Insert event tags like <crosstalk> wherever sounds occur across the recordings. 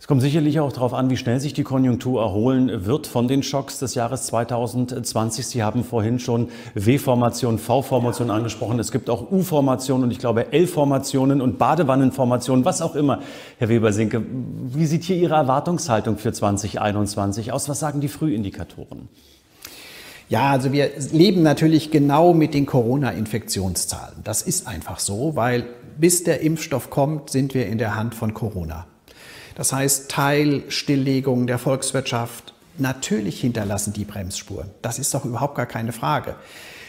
Es kommt sicherlich auch darauf an, wie schnell sich die Konjunktur erholen wird von den Schocks des Jahres 2020. Sie haben vorhin schon W-Formation, V-Formation angesprochen. Es gibt auch U-Formationen und ich glaube L-Formationen und Badewannenformationen, was auch immer. Herr Weber-Sinke, wie sieht hier Ihre Erwartungshaltung für 2021 aus? Was sagen die Frühindikatoren? Ja, also wir leben natürlich genau mit den Corona-Infektionszahlen. Das ist einfach so, weil bis der Impfstoff kommt, sind wir in der Hand von Corona. Das heißt, Teilstilllegung der Volkswirtschaft, natürlich hinterlassen die Bremsspuren. Das ist doch überhaupt gar keine Frage.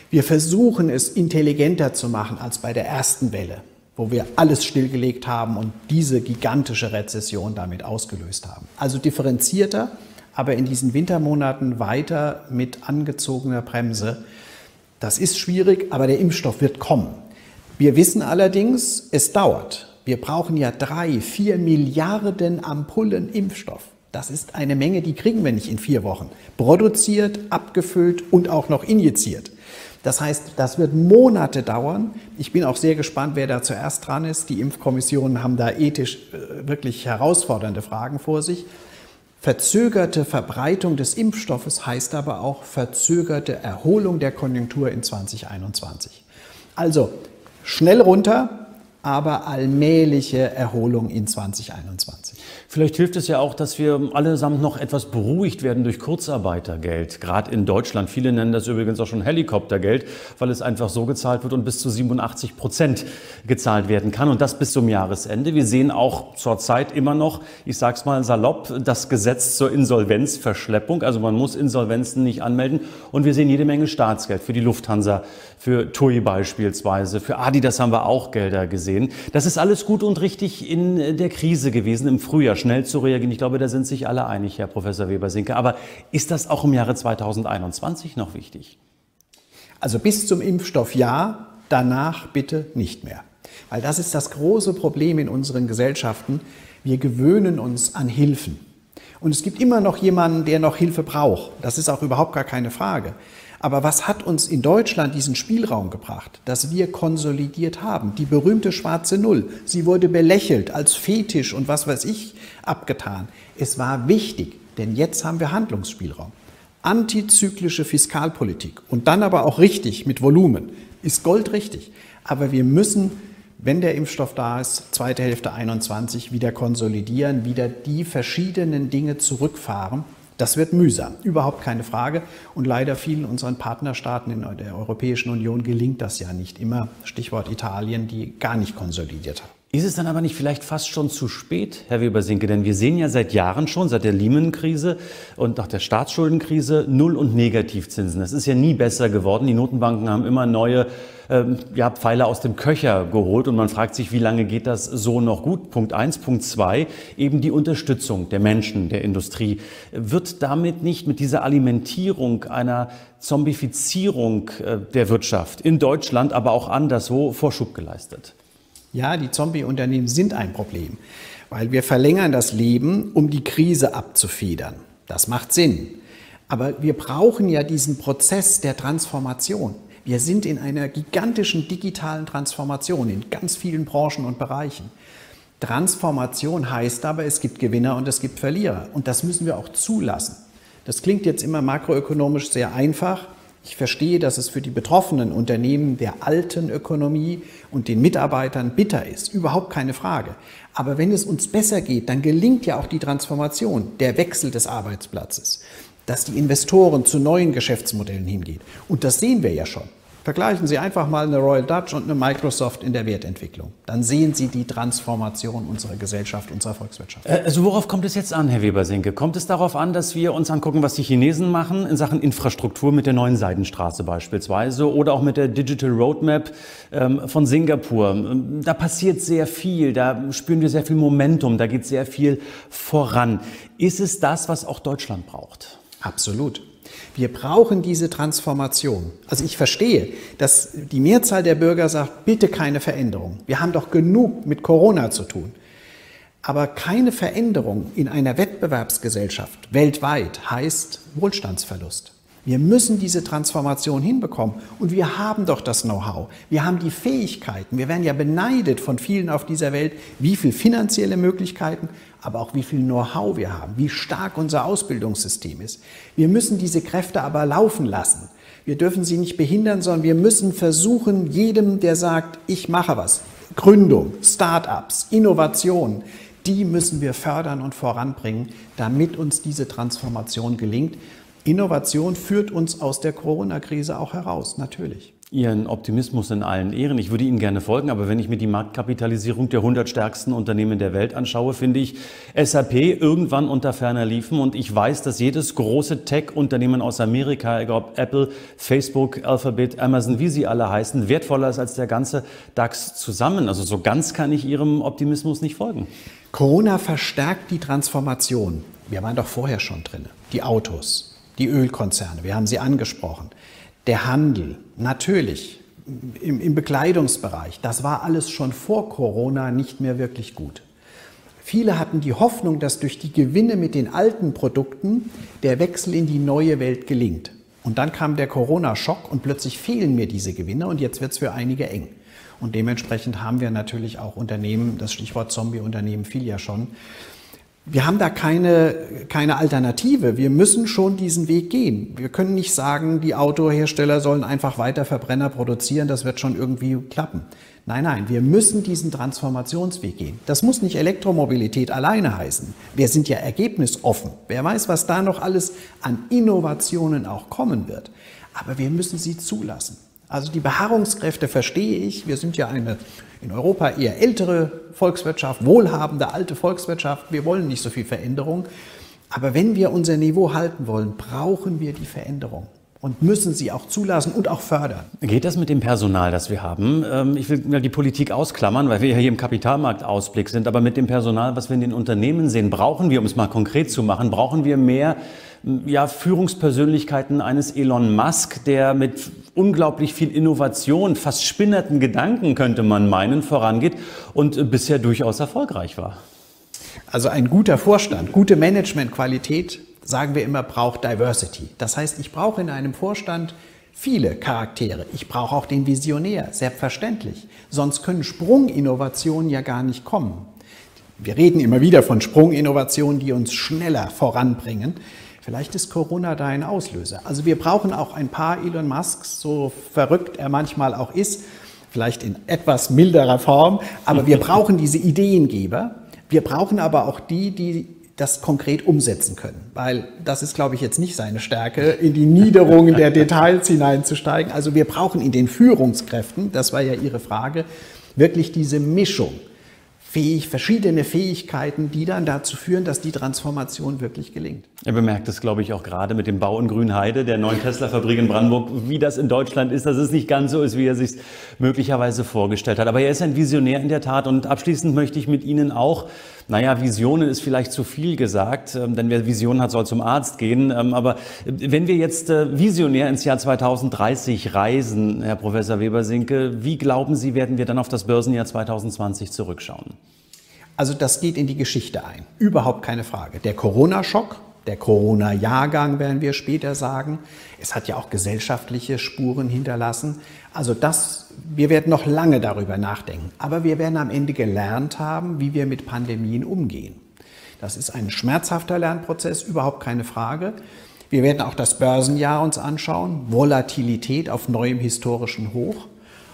Wir versuchen es intelligenter zu machen als bei der ersten Welle, wo wir alles stillgelegt haben und diese gigantische Rezession damit ausgelöst haben. Also differenzierter, aber in diesen Wintermonaten weiter mit angezogener Bremse. Das ist schwierig, aber der Impfstoff wird kommen. Wir wissen allerdings, es dauert. Wir brauchen ja drei, vier Milliarden Ampullen Impfstoff. Das ist eine Menge, die kriegen wir nicht in vier Wochen. Produziert, abgefüllt und auch noch injiziert. Das heißt, das wird Monate dauern. Ich bin auch sehr gespannt, wer da zuerst dran ist. Die Impfkommissionen haben da ethisch äh, wirklich herausfordernde Fragen vor sich. Verzögerte Verbreitung des Impfstoffes heißt aber auch verzögerte Erholung der Konjunktur in 2021. Also schnell runter, aber allmähliche Erholung in 2021. Vielleicht hilft es ja auch, dass wir allesamt noch etwas beruhigt werden durch Kurzarbeitergeld, gerade in Deutschland. Viele nennen das übrigens auch schon Helikoptergeld, weil es einfach so gezahlt wird und bis zu 87 Prozent gezahlt werden kann und das bis zum Jahresende. Wir sehen auch zurzeit immer noch, ich sage es mal salopp, das Gesetz zur Insolvenzverschleppung. Also man muss Insolvenzen nicht anmelden und wir sehen jede Menge Staatsgeld für die Lufthansa, für TUI beispielsweise, für Adidas haben wir auch Gelder gesehen. Das ist alles gut und richtig in der Krise gewesen im Frühjahr schnell zu reagieren. Ich glaube, da sind sich alle einig, Herr Professor Weber-Sinke. Aber ist das auch im Jahre 2021 noch wichtig? Also bis zum Impfstoff ja, danach bitte nicht mehr. Weil das ist das große Problem in unseren Gesellschaften. Wir gewöhnen uns an Hilfen. Und es gibt immer noch jemanden, der noch Hilfe braucht. Das ist auch überhaupt gar keine Frage. Aber was hat uns in Deutschland diesen Spielraum gebracht, dass wir konsolidiert haben? Die berühmte schwarze Null. Sie wurde belächelt als Fetisch und was weiß ich abgetan. Es war wichtig, denn jetzt haben wir Handlungsspielraum. Antizyklische Fiskalpolitik und dann aber auch richtig mit Volumen ist goldrichtig. Aber wir müssen, wenn der Impfstoff da ist, zweite Hälfte 21 wieder konsolidieren, wieder die verschiedenen Dinge zurückfahren, das wird mühsam, überhaupt keine Frage. Und leider vielen unseren Partnerstaaten in der Europäischen Union gelingt das ja nicht immer. Stichwort Italien, die gar nicht konsolidiert haben. Ist es dann aber nicht vielleicht fast schon zu spät, Herr Weber-Sinke? Denn wir sehen ja seit Jahren schon, seit der Lehman-Krise und nach der Staatsschuldenkrise, Null- und Negativzinsen. Das ist ja nie besser geworden. Die Notenbanken haben immer neue ähm, ja, Pfeile aus dem Köcher geholt und man fragt sich, wie lange geht das so noch gut? Punkt eins. Punkt zwei, eben die Unterstützung der Menschen, der Industrie. Wird damit nicht mit dieser Alimentierung einer Zombifizierung äh, der Wirtschaft in Deutschland, aber auch anderswo Vorschub geleistet? Ja, die Zombie-Unternehmen sind ein Problem, weil wir verlängern das Leben, um die Krise abzufedern. Das macht Sinn. Aber wir brauchen ja diesen Prozess der Transformation. Wir sind in einer gigantischen digitalen Transformation in ganz vielen Branchen und Bereichen. Transformation heißt aber, es gibt Gewinner und es gibt Verlierer. Und das müssen wir auch zulassen. Das klingt jetzt immer makroökonomisch sehr einfach. Ich verstehe, dass es für die betroffenen Unternehmen der alten Ökonomie und den Mitarbeitern bitter ist. Überhaupt keine Frage. Aber wenn es uns besser geht, dann gelingt ja auch die Transformation, der Wechsel des Arbeitsplatzes, dass die Investoren zu neuen Geschäftsmodellen hingehen. Und das sehen wir ja schon. Vergleichen Sie einfach mal eine Royal Dutch und eine Microsoft in der Wertentwicklung. Dann sehen Sie die Transformation unserer Gesellschaft, unserer Volkswirtschaft. Äh, also worauf kommt es jetzt an, Herr Webersenke? Kommt es darauf an, dass wir uns angucken, was die Chinesen machen in Sachen Infrastruktur mit der neuen Seidenstraße beispielsweise oder auch mit der Digital Roadmap ähm, von Singapur? Ähm, da passiert sehr viel, da spüren wir sehr viel Momentum, da geht sehr viel voran. Ist es das, was auch Deutschland braucht? Absolut. Wir brauchen diese Transformation. Also ich verstehe, dass die Mehrzahl der Bürger sagt, bitte keine Veränderung. Wir haben doch genug mit Corona zu tun. Aber keine Veränderung in einer Wettbewerbsgesellschaft weltweit heißt Wohlstandsverlust. Wir müssen diese Transformation hinbekommen. Und wir haben doch das Know-how. Wir haben die Fähigkeiten. Wir werden ja beneidet von vielen auf dieser Welt, wie viele finanzielle Möglichkeiten, aber auch wie viel Know-how wir haben, wie stark unser Ausbildungssystem ist. Wir müssen diese Kräfte aber laufen lassen. Wir dürfen sie nicht behindern, sondern wir müssen versuchen, jedem, der sagt, ich mache was, Gründung, Start-ups, Innovation, die müssen wir fördern und voranbringen, damit uns diese Transformation gelingt. Innovation führt uns aus der Corona-Krise auch heraus, natürlich. Ihren Optimismus in allen Ehren. Ich würde Ihnen gerne folgen, aber wenn ich mir die Marktkapitalisierung der 100 stärksten Unternehmen der Welt anschaue, finde ich SAP irgendwann unter ferner liefen. Und ich weiß, dass jedes große Tech-Unternehmen aus Amerika, egal ob Apple, Facebook, Alphabet, Amazon, wie sie alle heißen, wertvoller ist als der ganze DAX zusammen. Also so ganz kann ich Ihrem Optimismus nicht folgen. Corona verstärkt die Transformation. Wir waren doch vorher schon drin. Die Autos, die Ölkonzerne, wir haben sie angesprochen der Handel, natürlich im, im Bekleidungsbereich, das war alles schon vor Corona nicht mehr wirklich gut. Viele hatten die Hoffnung, dass durch die Gewinne mit den alten Produkten der Wechsel in die neue Welt gelingt. Und dann kam der Corona-Schock und plötzlich fehlen mir diese Gewinne und jetzt wird es für einige eng. Und dementsprechend haben wir natürlich auch Unternehmen, das Stichwort Zombie-Unternehmen fiel ja schon, wir haben da keine, keine Alternative. Wir müssen schon diesen Weg gehen. Wir können nicht sagen, die Autohersteller sollen einfach weiter Verbrenner produzieren, das wird schon irgendwie klappen. Nein, nein, wir müssen diesen Transformationsweg gehen. Das muss nicht Elektromobilität alleine heißen. Wir sind ja ergebnisoffen. Wer weiß, was da noch alles an Innovationen auch kommen wird. Aber wir müssen sie zulassen. Also die Beharrungskräfte verstehe ich. Wir sind ja eine in Europa eher ältere Volkswirtschaft, wohlhabende alte Volkswirtschaft. Wir wollen nicht so viel Veränderung. Aber wenn wir unser Niveau halten wollen, brauchen wir die Veränderung und müssen sie auch zulassen und auch fördern. Geht das mit dem Personal, das wir haben? Ähm, ich will die Politik ausklammern, weil wir ja hier im Kapitalmarktausblick sind. Aber mit dem Personal, was wir in den Unternehmen sehen, brauchen wir, um es mal konkret zu machen, brauchen wir mehr ja, Führungspersönlichkeiten eines Elon Musk, der mit unglaublich viel Innovation, fast spinnerten Gedanken könnte man meinen, vorangeht und bisher durchaus erfolgreich war. Also ein guter Vorstand, gute Managementqualität, sagen wir immer, braucht Diversity. Das heißt, ich brauche in einem Vorstand viele Charaktere. Ich brauche auch den Visionär, selbstverständlich. Sonst können Sprunginnovationen ja gar nicht kommen. Wir reden immer wieder von Sprunginnovationen, die uns schneller voranbringen. Vielleicht ist Corona da ein Auslöser. Also wir brauchen auch ein paar Elon Musks, so verrückt er manchmal auch ist, vielleicht in etwas milderer Form, aber wir brauchen diese Ideengeber. Wir brauchen aber auch die, die das konkret umsetzen können, weil das ist, glaube ich, jetzt nicht seine Stärke, in die Niederungen der Details hineinzusteigen. Also wir brauchen in den Führungskräften, das war ja Ihre Frage, wirklich diese Mischung fähig, verschiedene Fähigkeiten, die dann dazu führen, dass die Transformation wirklich gelingt. Er bemerkt es, glaube ich, auch gerade mit dem Bau in Grünheide, der neuen Tesla-Fabrik in Brandenburg, wie das in Deutschland ist, dass es nicht ganz so ist, wie er sich möglicherweise vorgestellt hat. Aber er ist ein Visionär in der Tat. Und abschließend möchte ich mit Ihnen auch, naja, Visionen ist vielleicht zu viel gesagt, ähm, denn wer Visionen hat, soll zum Arzt gehen. Ähm, aber wenn wir jetzt äh, visionär ins Jahr 2030 reisen, Herr Professor Weber-Sinke, wie glauben Sie, werden wir dann auf das Börsenjahr 2020 zurückschauen? Also das geht in die Geschichte ein. Überhaupt keine Frage. Der Corona-Schock, der Corona-Jahrgang, werden wir später sagen. Es hat ja auch gesellschaftliche Spuren hinterlassen. Also das, wir werden noch lange darüber nachdenken. Aber wir werden am Ende gelernt haben, wie wir mit Pandemien umgehen. Das ist ein schmerzhafter Lernprozess, überhaupt keine Frage. Wir werden auch das Börsenjahr uns anschauen, Volatilität auf neuem historischen Hoch.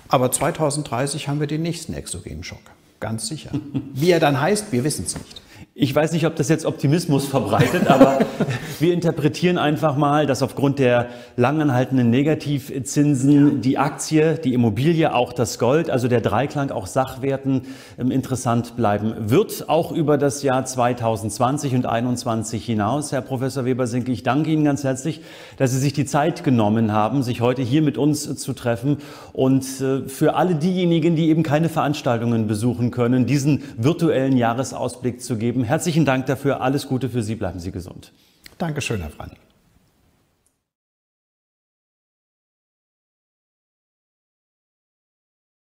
Aber 2030 haben wir den nächsten exogenen Schock, ganz sicher. Wie er dann heißt, wir wissen es nicht. Ich weiß nicht, ob das jetzt Optimismus verbreitet, aber <laughs> wir interpretieren einfach mal, dass aufgrund der langanhaltenden Negativzinsen die Aktie, die Immobilie, auch das Gold, also der Dreiklang auch Sachwerten ähm, interessant bleiben wird, auch über das Jahr 2020 und 2021 hinaus. Herr Professor Weber-Sinke, ich danke Ihnen ganz herzlich, dass Sie sich die Zeit genommen haben, sich heute hier mit uns zu treffen und äh, für alle diejenigen, die eben keine Veranstaltungen besuchen können, diesen virtuellen Jahresausblick zu geben. Herzlichen Dank dafür. Alles Gute für Sie. Bleiben Sie gesund. Dankeschön, Herr Frank.